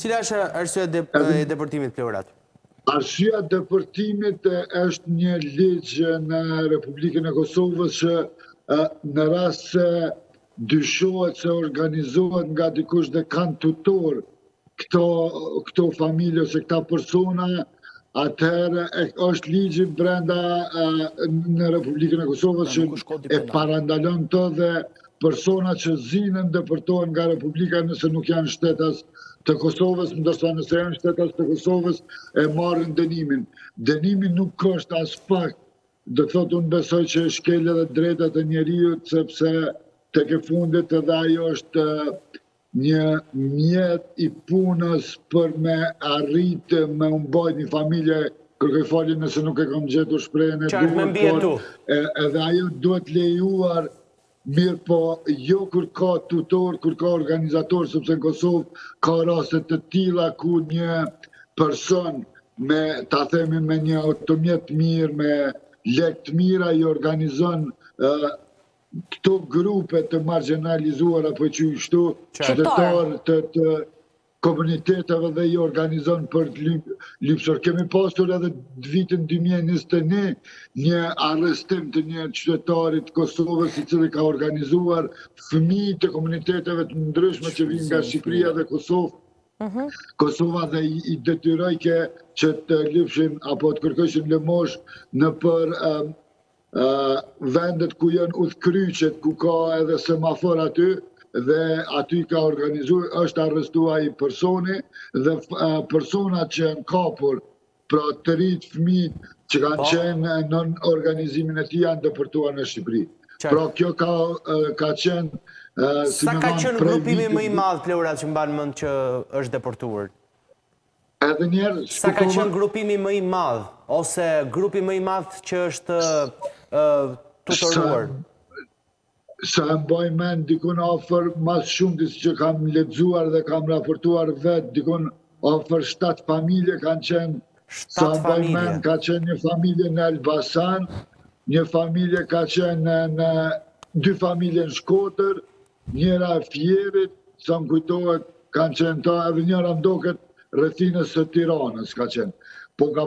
Cila është arsyeja e deportimit Pleurat? Arsyeja e deportimit është një ligj në Republikën e Kosovës që në rast se dyshohet se organizohet nga dikush dhe kanë tutor këto familje ose këta persona atëherë është ligji brenda në Republikën e Kosovës që e parandalon këtë dhe Persona që zihen deportohen nga Republika nëse nuk janë shtetas të Kosovës, ndërsa nëse janë shtetas të Kosovës e marrin dënimin. Dënimi nuk është aspak, do të thotë unë besoj që e shkel edhe të drejtat e njeriut sepse tek e fundit edhe ajo është Një mjet i punës për me arrit me u mbajt një familje, kërkoj falje nëse nuk e kam gjetur shprehjen e duhur, por edhe ajo duhet lejuar mirëpo jo kur ka tutor, kur ka organizator, sepse në Kosovë ka raste të tila ku një person me, ta themi me një automjet të mirë, me lekë të mira, i organizon këto grupe të marginalizuara po i quaj kështu, qytetarë të të komuniteteve dhe i organizon për lypsor. Kemi pasur edhe vitin 2021 një arrestim të një qytetari të Kosovës i cili ka organizuar fëmijë të komuniteteve të ndryshme që vijnë nga Shqipëria dhe Kosovë Mhm. Kosova dhe i detyrojke që të lypshin apo të kërkojshin lëmoshë nëpër vendet ku janë udhëkryqet, ku ka edhe semafor aty, dhe aty ka organizu, është arrestu ai personi, dhe personat që janë kapur, pra të rritur, fëmijë që kanë po. qenë në organizimin e tij janë deportuar në Shqipëri. Pra kjo ka qenë... Sa ka qenë grupimi më i madh, Pleurat, që mban mend që është deportuar? Edhe një herë, s'të kuptova... Sa ka qenë grupimi më i madh, ose grupi më i madh që është tutoruar? Sa e mbaj mend, dikun afër mas shumicës që kam lexuar dhe kam raportuar vetë, dikun afër 7 familje kanë qenë, sa e mbaj mend, ka qenë një familje në Elbasan, një familje ka qenë në dy familje në Shkodër, Njëra e Fierit, sa më kujtohet, kanë qenë këta, edhe njëra më duket rrethinës së Tiranës ka qenë. Po ka